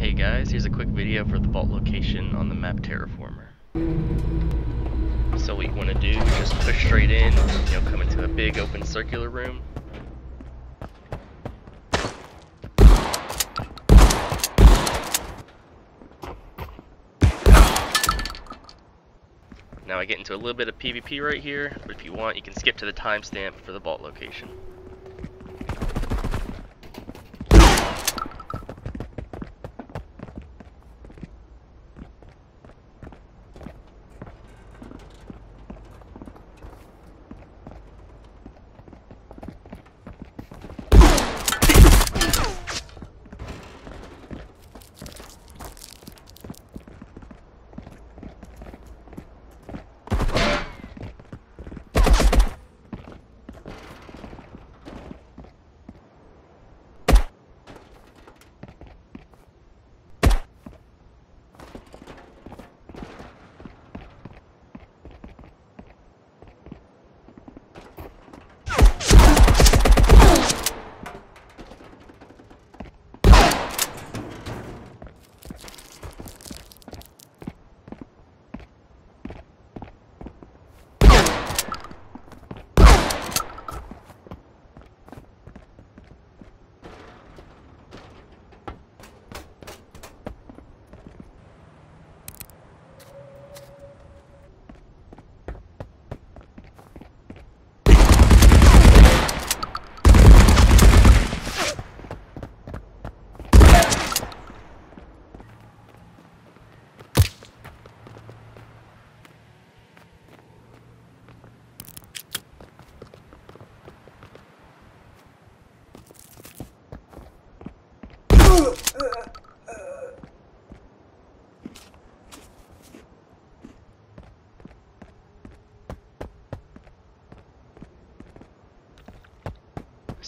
Hey guys, here's a quick video for the vault location on the map Terraformer. So what you want to do is just push straight in, you know, come into a big open circular room. Now I get into a little bit of PvP right here, but if you want, you can skip to the timestamp for the vault location.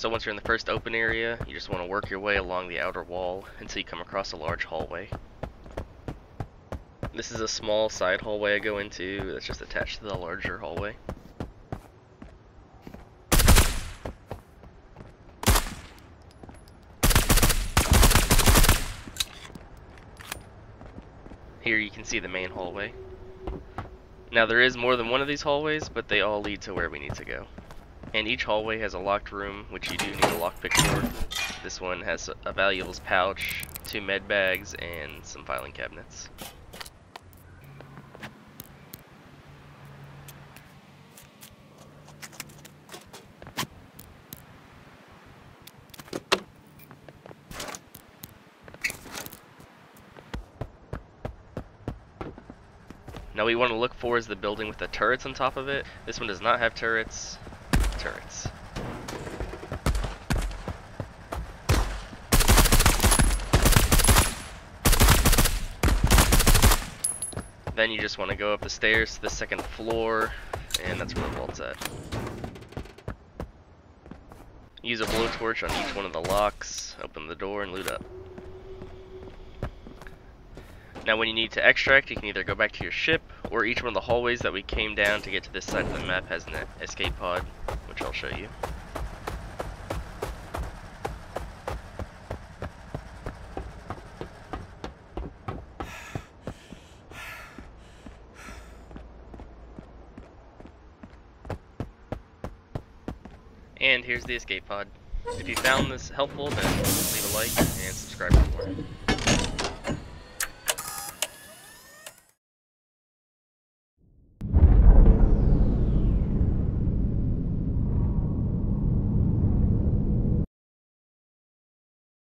So once you're in the first open area, you just want to work your way along the outer wall until you come across a large hallway. This is a small side hallway I go into that's just attached to the larger hallway. Here you can see the main hallway. Now there is more than one of these hallways, but they all lead to where we need to go. And each hallway has a locked room, which you do need a lockpick for. This one has a valuables pouch, two med bags, and some filing cabinets. Now we want to look for is the building with the turrets on top of it. This one does not have turrets. Turrets. Then you just want to go up the stairs to the second floor, and that's where the vault's at. Use a blowtorch on each one of the locks, open the door, and loot up. Now when you need to extract, you can either go back to your ship, or each one of the hallways that we came down to get to this side of the map has an escape pod, which I'll show you. And here's the escape pod. If you found this helpful, then leave a like and subscribe for more.